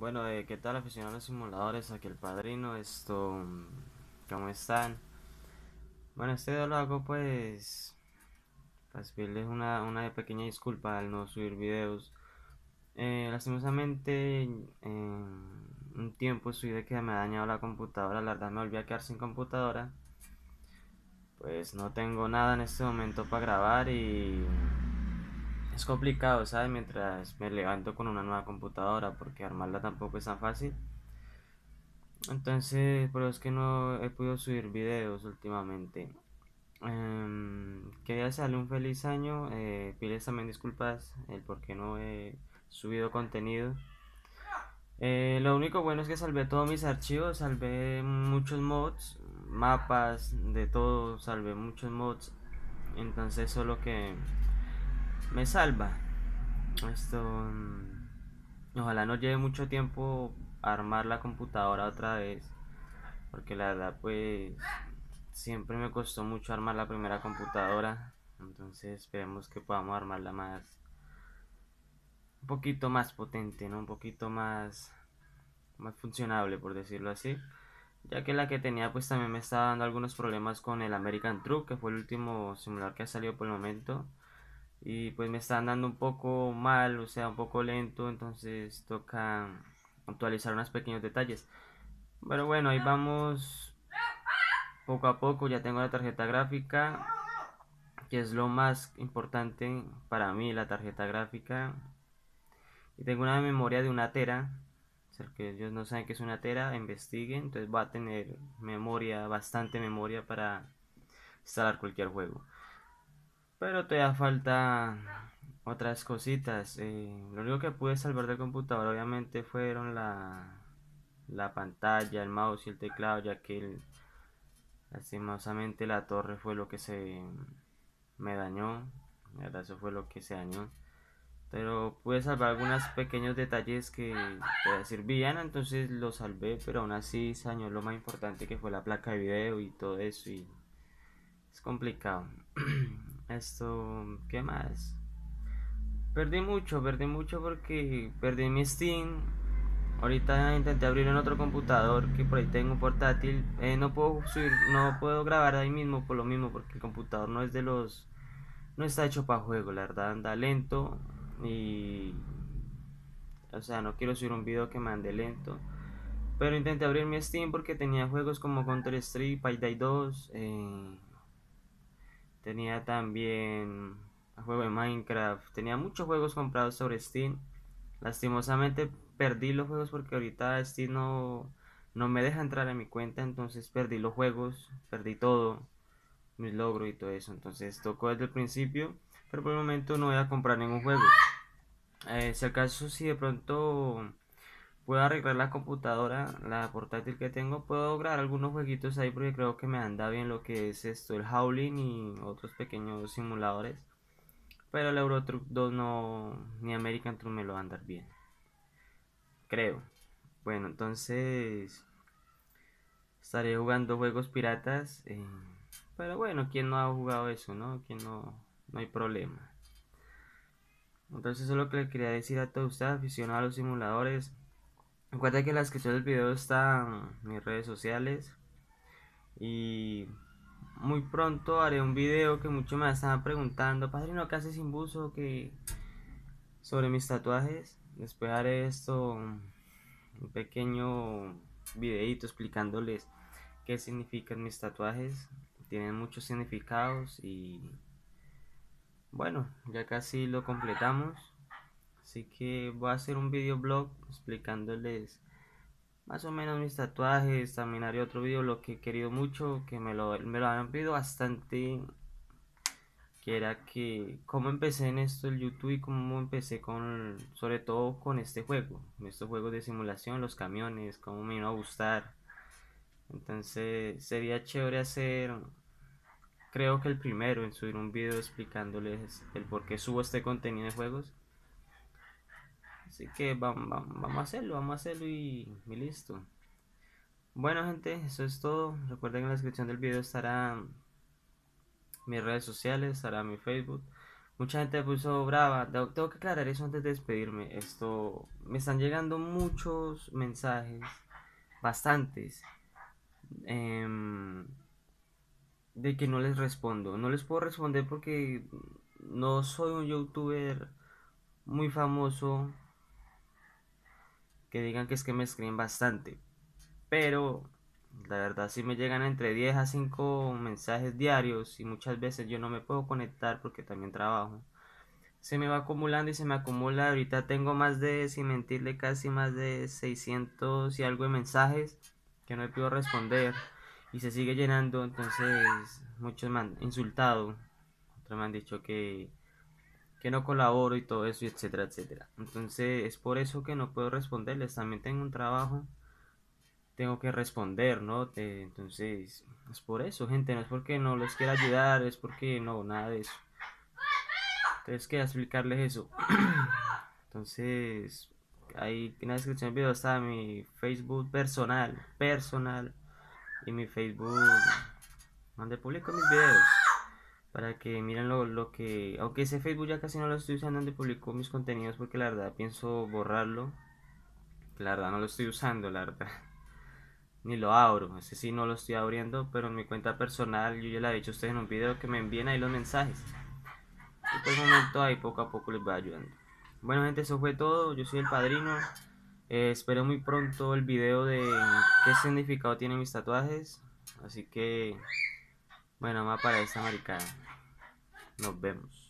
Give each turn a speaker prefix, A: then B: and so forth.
A: Bueno, eh, ¿qué tal aficionados simuladores? Aquí el padrino, esto, ¿cómo están? Bueno, este video lo hago pues, para pedirles una, una pequeña disculpa al no subir videos. Eh, lastimosamente, un tiempo de que me ha dañado la computadora, la verdad me volví a quedar sin computadora. Pues no tengo nada en este momento para grabar y es complicado, ¿sabes? Mientras me levanto con una nueva computadora, porque armarla tampoco es tan fácil. Entonces, pero es que no he podido subir videos últimamente. Eh, quería desearle un feliz año. Eh, pides también disculpas el por qué no he subido contenido. Eh, lo único bueno es que salvé todos mis archivos, salvé muchos mods, mapas, de todo, salvé muchos mods. Entonces solo que me salva. Esto. Mm, ojalá no lleve mucho tiempo armar la computadora otra vez. Porque la verdad, pues. Siempre me costó mucho armar la primera computadora. Entonces esperemos que podamos armarla más. Un poquito más potente, ¿no? Un poquito más. Más funcionable, por decirlo así. Ya que la que tenía, pues también me estaba dando algunos problemas con el American Truck, que fue el último simulador que ha salido por el momento y pues me están dando un poco mal, o sea, un poco lento, entonces toca actualizar unos pequeños detalles. Pero bueno, ahí vamos poco a poco, ya tengo la tarjeta gráfica, que es lo más importante para mí, la tarjeta gráfica. Y tengo una memoria de una tera, que ellos no saben que es una tera, investiguen, entonces va a tener memoria, bastante memoria para instalar cualquier juego. Pero todavía falta otras cositas. Eh, lo único que pude salvar del computador obviamente fueron la, la pantalla, el mouse y el teclado, ya que lastimosamente la torre fue lo que se me dañó. Eso fue lo que se dañó. Pero pude salvar algunos pequeños detalles que servían, entonces lo salvé, pero aún así se dañó lo más importante que fue la placa de video y todo eso. Y es complicado. Esto, ¿qué más? Perdí mucho, perdí mucho porque perdí mi Steam. Ahorita intenté abrir en otro computador que por ahí tengo portátil. Eh, no puedo subir, no puedo grabar ahí mismo por lo mismo porque el computador no es de los, no está hecho para juego, la verdad anda lento y, o sea, no quiero subir un video que me ande lento. Pero intenté abrir mi Steam porque tenía juegos como Counter Strike, Payday 2. Eh, Tenía también el juego de Minecraft. Tenía muchos juegos comprados sobre Steam. Lastimosamente perdí los juegos porque ahorita Steam no, no me deja entrar a mi cuenta. Entonces perdí los juegos, perdí todo, mis logros y todo eso. Entonces tocó desde el principio. Pero por el momento no voy a comprar ningún juego. Eh, si acaso si de pronto puedo arreglar la computadora, la portátil que tengo, puedo grabar algunos jueguitos ahí porque creo que me anda bien lo que es esto, el Howling y otros pequeños simuladores. Pero el Euro Truck 2 no, ni American Truck me lo va a andar bien. Creo. Bueno, entonces estaré jugando juegos piratas. Eh, pero bueno, ¿quién no ha jugado eso, no? ¿Quién no? No hay problema. Entonces eso es lo que le quería decir a todos ustedes aficionados a los simuladores. Recuerda que la descripción del video está en mis redes sociales. Y muy pronto haré un video que muchos me estaban preguntando, padrino, ¿qué haces sin buzo? Que sobre mis tatuajes. Después haré esto, un pequeño videito explicándoles qué significan mis tatuajes. Tienen muchos significados y bueno, ya casi lo completamos. Así que voy a hacer un video blog explicándoles más o menos mis tatuajes. También haré otro video lo que he querido mucho, que me lo, me lo han pedido bastante. Que era que cómo empecé en esto el YouTube y cómo empecé con, sobre todo con este juego. Estos juegos de simulación, los camiones, cómo me iba a gustar. Entonces sería chévere hacer creo que el primero en subir un video explicándoles el por qué subo este contenido de juegos Así que vamos, a hacerlo, vamos a hacerlo y, listo. Bueno gente, eso es todo. Recuerden que en la descripción del video estará mis redes sociales, estará mi Facebook. Mucha gente puso brava. Tengo que aclarar eso antes de despedirme. Esto. Me están llegando muchos mensajes. Bastantes. Em, de que no les respondo. No les puedo responder porque no soy un youtuber muy famoso. Que digan que es que me escriben bastante. Pero la verdad si me llegan entre 10 a 5 mensajes diarios y muchas veces yo no me puedo conectar porque también trabajo. Se me va acumulando y se me acumula. Ahorita tengo más de, sin mentirle, casi más de 600 y algo de mensajes que no he podido responder. Y se sigue llenando. Entonces muchos me han insultado. Otros me han dicho que, que no colaboro y todo eso, etcétera, etcétera. Entonces es por eso que no puedo responderles. También tengo un trabajo tengo que responder, ¿no? entonces, es por eso, gente, no es porque no les quiera ayudar, es porque no, nada de eso. Entonces, quería explicarles eso. entonces, ahí en la descripción del video está mi Facebook personal, personal, y mi Facebook, donde publico mis videos. Para que miren lo, lo que... Aunque ese Facebook ya casi no lo estoy usando donde publico mis contenidos porque la verdad pienso borrarlo. La verdad no lo estoy usando, la verdad ni lo abro. Ese sí no lo estoy abriendo, pero en mi cuenta personal yo ya le he dicho a ustedes en un video que me envíen ahí los mensajes. Y por el momento ahí poco a poco les voy ayudando. Bueno gente, eso fue todo. Yo soy el padrino. Eh, espero muy pronto el video de qué significado tienen mis tatuajes. Así que, bueno, va para esa maricada. Nos vemos.